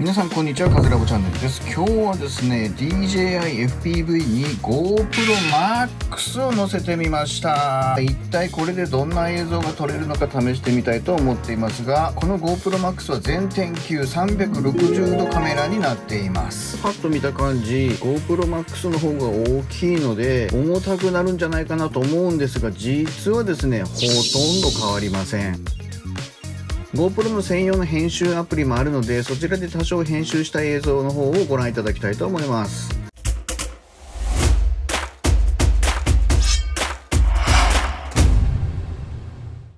皆さんこんにちはカズラボチャンネルです。今日はですね DJI FPV に GoPro Max を載せてみました。一体これでどんな映像が撮れるのか試してみたいと思っていますがこの GoPro Max は全天球360度カメラになっています。パッと見た感じ GoPro Max の方が大きいので重たくなるんじゃないかなと思うんですが実はですねほとんど変わりません。GoPro の専用の編集アプリもあるのでそちらで多少編集した映像の方をご覧いただきたいと思います。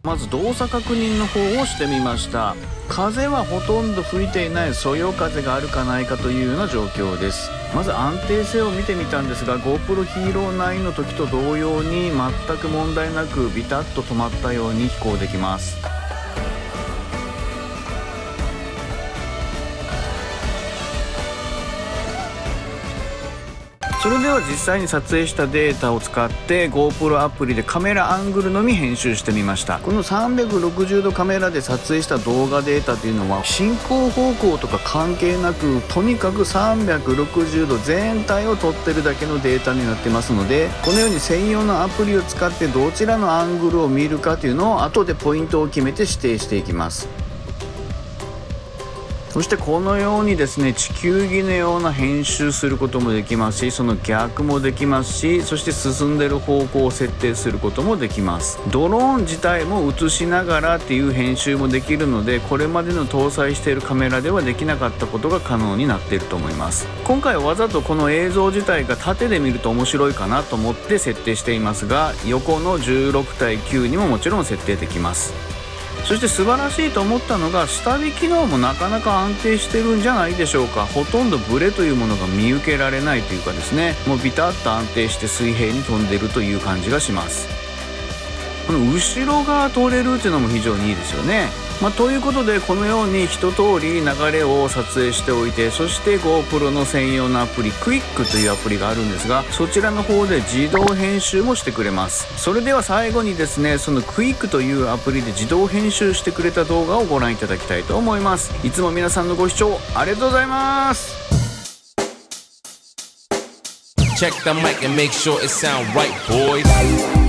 まず動作確認の方をしてみました。風はほとんど吹いていない。そよ風があるかないかというような状況です。まず安定性を見てみたんですが GoPro Hero 9の時と同様に全く問題なくビタッと止まったように飛行できます。それでは実際に撮影したデータを使って GoPro アプリでカメラアングルのみ編集してみました。この360度カメラで撮影した動画データというのは進行方向とか関係なくとにかく360度全体を撮ってるだけのデータになってますのでこのように専用のアプリを使ってどちらのアングルを見るかというのを後でポイントを決めて指定していきます。そしてこのようにですね地球儀のような編集することもできますしその逆もできますしそして進んでる方向を設定することもできます。ドローン自体も映しながらっていう編集もできるのでこれまでの搭載しているカメラではできなかったことが可能になっていると思います。今回わざとこの映像自体が縦で見ると面白いかなと思って設定していますが横の16対9にももちろん設定できます。そして素晴らしいと思ったのが下火機能もなかなか安定してるんじゃないでしょうか。ほとんどブレというものが見受けられないというかですね。もうビタッと安定して水平に飛んでるという感じがします。この後ろが通れるっていうのも非常にいいですよね。まあ、ということでこのように一通り流れを撮影しておいてそして GoPro の専用のアプリ Quick というアプリがあるんですがそちらの方で自動編集もしてくれます。それでは最後にですねその Quick というアプリで自動編集してくれた動画をご覧いただきたいと思います。いつも皆さんのご視聴ありがとうございます。Check the mic and make sure it sound right, boys.